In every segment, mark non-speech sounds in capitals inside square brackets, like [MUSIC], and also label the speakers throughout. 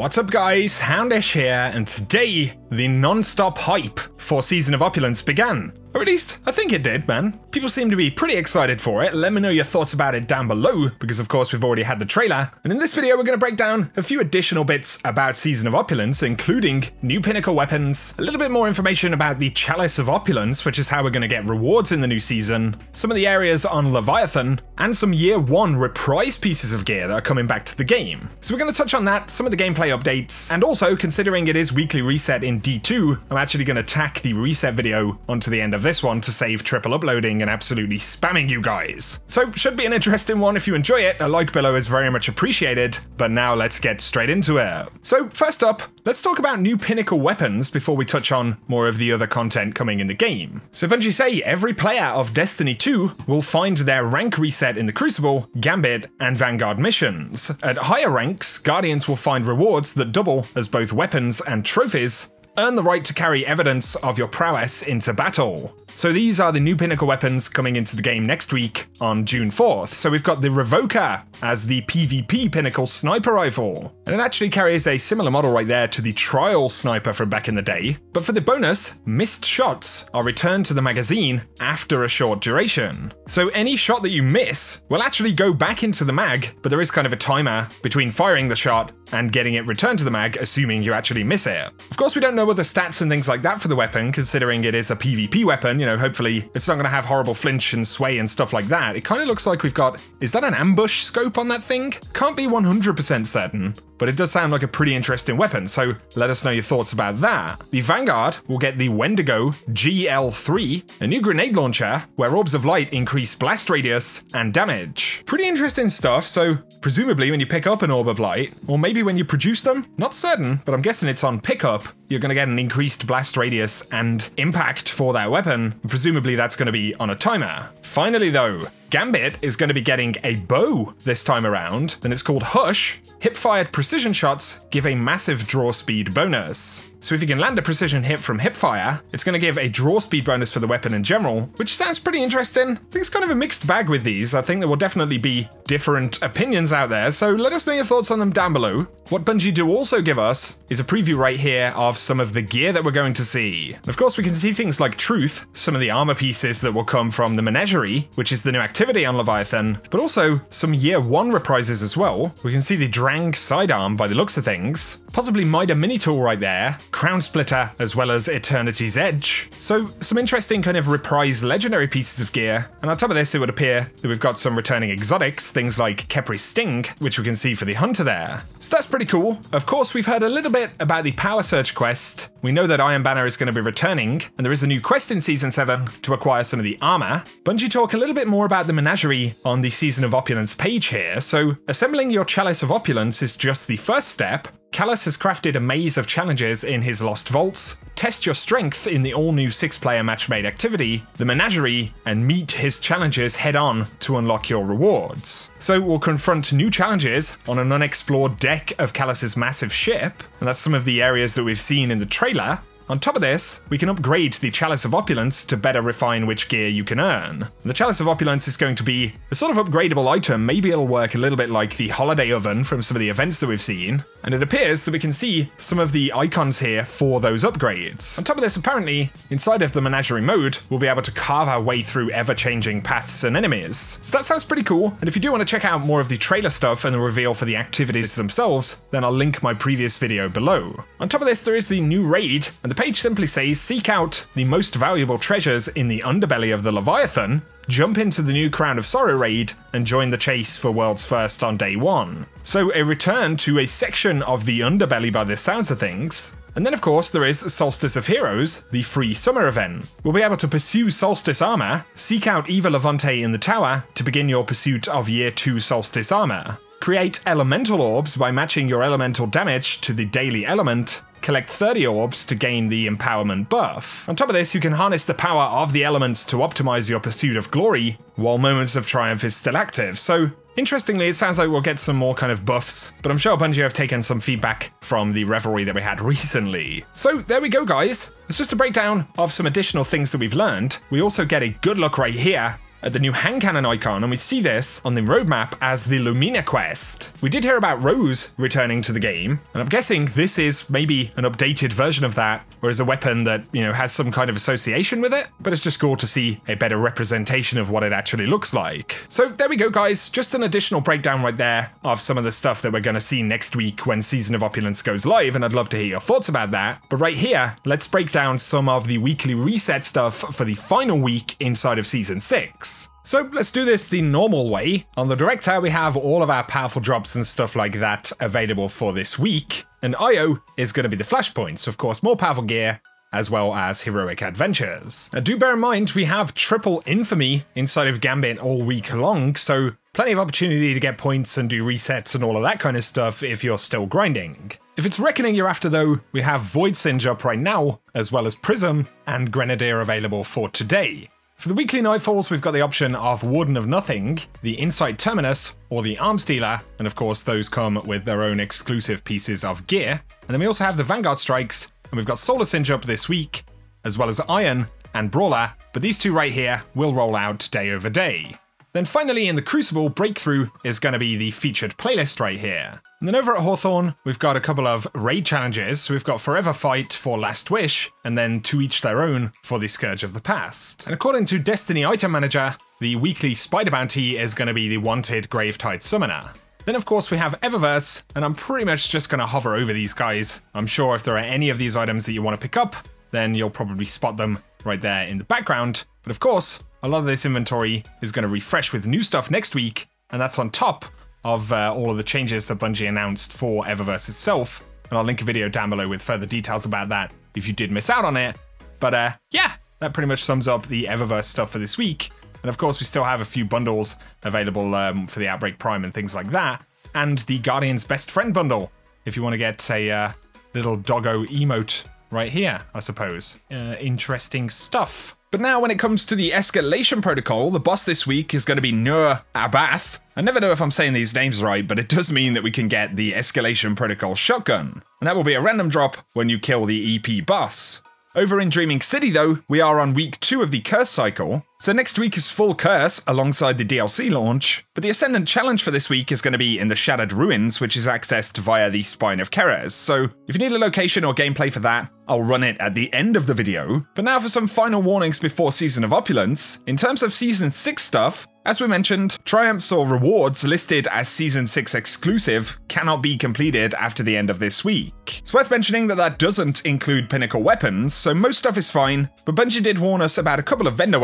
Speaker 1: What's up guys, Houndish here, and today, the non-stop hype for Season of Opulence began. Or at least, I think it did, man. People seem to be pretty excited for it. Let me know your thoughts about it down below, because of course we've already had the trailer. And in this video, we're going to break down a few additional bits about Season of Opulence, including new pinnacle weapons, a little bit more information about the Chalice of Opulence, which is how we're going to get rewards in the new season, some of the areas on Leviathan, and some Year 1 reprise pieces of gear that are coming back to the game. So we're going to touch on that, some of the gameplay updates, and also, considering it is weekly reset in D2, I'm actually going to the reset video onto the end of of this one to save triple uploading and absolutely spamming you guys. So should be an interesting one if you enjoy it, a like below is very much appreciated, but now let's get straight into it. So first up, let's talk about new pinnacle weapons before we touch on more of the other content coming in the game. So Bungie say every player of Destiny 2 will find their rank reset in the Crucible, Gambit, and Vanguard missions. At higher ranks, Guardians will find rewards that double as both weapons and trophies, earn the right to carry evidence of your prowess into battle. So these are the new pinnacle weapons coming into the game next week on June 4th. So we've got the Revoker as the PvP pinnacle sniper rifle. And it actually carries a similar model right there to the trial sniper from back in the day. But for the bonus, missed shots are returned to the magazine after a short duration. So any shot that you miss will actually go back into the mag, but there is kind of a timer between firing the shot and getting it returned to the mag, assuming you actually miss it. Of course, we don't know other stats and things like that for the weapon, considering it is a PvP weapon, you know, hopefully it's not going to have horrible flinch and sway and stuff like that. It kind of looks like we've got, is that an ambush scope on that thing? Can't be 100% certain but it does sound like a pretty interesting weapon, so let us know your thoughts about that. The Vanguard will get the Wendigo GL3, a new grenade launcher where orbs of light increase blast radius and damage. Pretty interesting stuff, so presumably when you pick up an orb of light, or maybe when you produce them, not certain, but I'm guessing it's on pickup, you're going to get an increased blast radius and impact for that weapon. Presumably that's going to be on a timer. Finally though, Gambit is going to be getting a bow this time around, and it's called Hush. Hip-fired precision shots give a massive draw speed bonus. So if you can land a precision hit from hipfire, it's going to give a draw speed bonus for the weapon in general, which sounds pretty interesting. I think it's kind of a mixed bag with these. I think there will definitely be different opinions out there, so let us know your thoughts on them down below. What Bungie do also give us is a preview right here of some of the gear that we're going to see. Of course, we can see things like Truth, some of the armor pieces that will come from the Menagerie, which is the new activity on Leviathan, but also some Year 1 reprises as well. We can see the Drang sidearm by the looks of things, possibly Mida mini tool right there, Crown Splitter, as well as Eternity's Edge. So some interesting kind of reprise legendary pieces of gear. And on top of this, it would appear that we've got some returning exotics, things like Khepri Sting, which we can see for the Hunter there. So that's pretty cool. Of course, we've heard a little bit about the Power Surge quest. We know that Iron Banner is going to be returning, and there is a new quest in Season 7 to acquire some of the armor. Bungie talk a little bit more about the menagerie on the Season of Opulence page here, so assembling your Chalice of Opulence is just the first step, Calus has crafted a maze of challenges in his Lost Vaults. Test your strength in the all new six player match made activity, the Menagerie, and meet his challenges head on to unlock your rewards. So we'll confront new challenges on an unexplored deck of Calus's massive ship, and that's some of the areas that we've seen in the trailer. On top of this, we can upgrade the Chalice of Opulence to better refine which gear you can earn. The Chalice of Opulence is going to be a sort of upgradable item, maybe it'll work a little bit like the Holiday Oven from some of the events that we've seen, and it appears that we can see some of the icons here for those upgrades. On top of this, apparently, inside of the Menagerie mode, we'll be able to carve our way through ever-changing paths and enemies. So that sounds pretty cool, and if you do want to check out more of the trailer stuff and the reveal for the activities themselves, then I'll link my previous video below. On top of this, there is the new raid, and the page simply says seek out the most valuable treasures in the underbelly of the Leviathan, jump into the new Crown of Sorrow raid, and join the chase for World's First on day one. So a return to a section of the underbelly by the sounds of things, and then, of course, there is Solstice of Heroes, the free summer event. We'll be able to pursue Solstice armor, seek out Eva Levante in the tower to begin your pursuit of Year 2 Solstice armor. Create elemental orbs by matching your elemental damage to the daily element, collect 30 orbs to gain the empowerment buff. On top of this, you can harness the power of the elements to optimize your pursuit of glory, while Moments of Triumph is still active. So Interestingly, it sounds like we'll get some more kind of buffs, but I'm sure Bungie have taken some feedback from the Revelry that we had [LAUGHS] recently. So there we go, guys. It's just a breakdown of some additional things that we've learned. We also get a good look right here at the new hand cannon icon, and we see this on the roadmap as the Lumina quest. We did hear about Rose returning to the game, and I'm guessing this is maybe an updated version of that, or is a weapon that, you know, has some kind of association with it, but it's just cool to see a better representation of what it actually looks like. So there we go, guys. Just an additional breakdown right there of some of the stuff that we're going to see next week when Season of Opulence goes live, and I'd love to hear your thoughts about that. But right here, let's break down some of the weekly reset stuff for the final week inside of Season 6. So let's do this the normal way. On the Director, we have all of our powerful drops and stuff like that available for this week. And IO is going to be the flashpoints, of course, more powerful gear, as well as heroic adventures. Now, do bear in mind, we have triple infamy inside of Gambit all week long, so plenty of opportunity to get points and do resets and all of that kind of stuff if you're still grinding. If it's Reckoning you're after though, we have Void Singe up right now, as well as Prism and Grenadier available for today. For the weekly Nightfalls, we've got the option of Warden of Nothing, the Insight Terminus, or the Arms Dealer, and of course those come with their own exclusive pieces of gear. And then we also have the Vanguard Strikes, and we've got Solar Singe up this week, as well as Iron and Brawler, but these two right here will roll out day over day. Then finally in the Crucible, Breakthrough is going to be the featured playlist right here. And then over at Hawthorne, we've got a couple of raid challenges. we've got Forever Fight for Last Wish, and then To Each Their Own for the Scourge of the Past. And according to Destiny Item Manager, the weekly Spider Bounty is going to be the Wanted Gravetide Summoner. Then, of course, we have Eververse, and I'm pretty much just going to hover over these guys. I'm sure if there are any of these items that you want to pick up, then you'll probably spot them right there in the background. But of course, a lot of this inventory is going to refresh with new stuff next week, and that's on top of uh, all of the changes that Bungie announced for Eververse itself. And I'll link a video down below with further details about that if you did miss out on it. But uh, yeah, that pretty much sums up the Eververse stuff for this week. And of course, we still have a few bundles available um, for the Outbreak Prime and things like that. And the Guardian's Best Friend bundle, if you want to get a uh, little doggo emote right here, I suppose. Uh, interesting stuff. But now, when it comes to the escalation protocol, the boss this week is going to be Nur Abath. I never know if I'm saying these names right, but it does mean that we can get the escalation protocol shotgun. And that will be a random drop when you kill the EP boss. Over in Dreaming City, though, we are on week two of the curse cycle, so next week is full curse alongside the DLC launch, but the Ascendant challenge for this week is going to be in the Shattered Ruins, which is accessed via the Spine of Keres. So if you need a location or gameplay for that, I'll run it at the end of the video. But now for some final warnings before Season of Opulence. In terms of Season 6 stuff, as we mentioned, triumphs or rewards listed as Season 6 exclusive cannot be completed after the end of this week. It's worth mentioning that that doesn't include pinnacle weapons, so most stuff is fine, but Bungie did warn us about a couple of vendor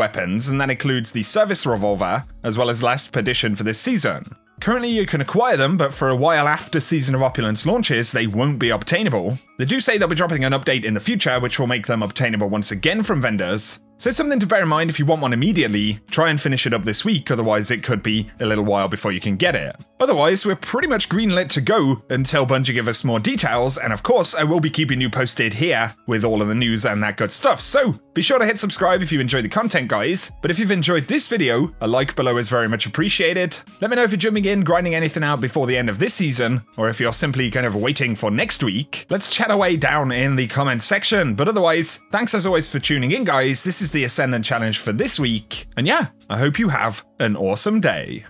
Speaker 1: and that includes the Service Revolver, as well as Last Perdition for this season. Currently, you can acquire them, but for a while after Season of Opulence launches, they won't be obtainable. They do say they'll be dropping an update in the future, which will make them obtainable once again from vendors, so something to bear in mind if you want one immediately, try and finish it up this week, otherwise it could be a little while before you can get it. Otherwise, we're pretty much greenlit to go until Bungie give us more details, and of course, I will be keeping you posted here with all of the news and that good stuff, so be sure to hit subscribe if you enjoy the content, guys. But if you've enjoyed this video, a like below is very much appreciated. Let me know if you're jumping in, grinding anything out before the end of this season, or if you're simply kind of waiting for next week. Let's chat away down in the comment section, but otherwise, thanks as always for tuning in, guys. This is is the Ascendant Challenge for this week. And yeah, I hope you have an awesome day.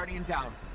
Speaker 2: Guardian down.